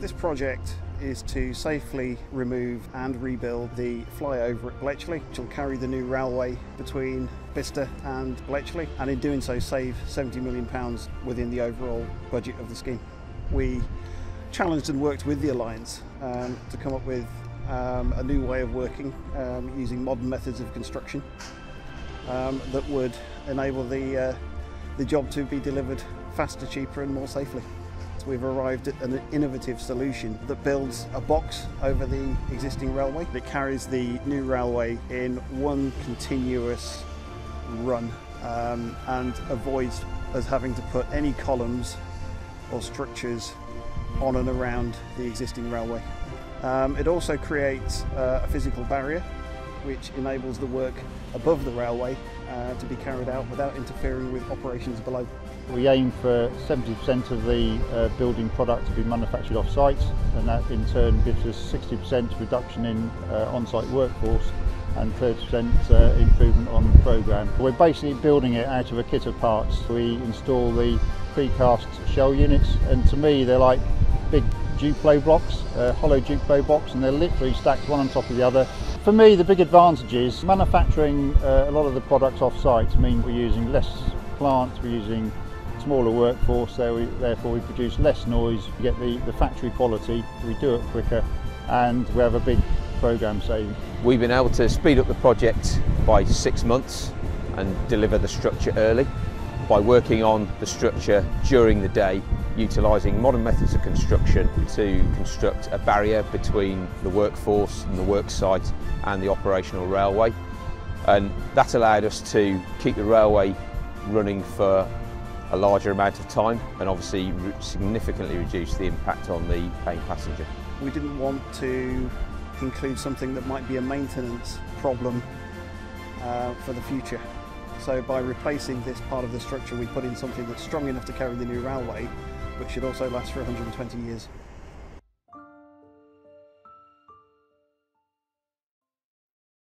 This project is to safely remove and rebuild the flyover at Bletchley, which will carry the new railway between Bicester and Bletchley, and in doing so save £70 million within the overall budget of the scheme. We challenged and worked with the Alliance um, to come up with um, a new way of working um, using modern methods of construction um, that would enable the, uh, the job to be delivered faster, cheaper and more safely. We've arrived at an innovative solution that builds a box over the existing railway that carries the new railway in one continuous run um, and avoids us having to put any columns or structures on and around the existing railway. Um, it also creates uh, a physical barrier which enables the work above the railway uh, to be carried out without interfering with operations below. We aim for 70% of the uh, building product to be manufactured off-site and that in turn gives us 60% reduction in uh, on-site workforce and 30% uh, improvement on the programme. We're basically building it out of a kit of parts. We install the precast shell units and to me they're like big Duplo blocks, uh, hollow Duplo blocks and they're literally stacked one on top of the other for me, the big advantage is manufacturing uh, a lot of the products off-site means we're using less plants, we're using smaller workforce, so we, therefore we produce less noise, we get the, the factory quality, we do it quicker, and we have a big program saving. We've been able to speed up the project by six months and deliver the structure early by working on the structure during the day, utilising modern methods of construction to construct a barrier between the workforce and the worksite and the operational railway. And that allowed us to keep the railway running for a larger amount of time and obviously significantly reduce the impact on the paying passenger. We didn't want to include something that might be a maintenance problem uh, for the future. So by replacing this part of the structure, we put in something that's strong enough to carry the new railway, but should also last for 120 years.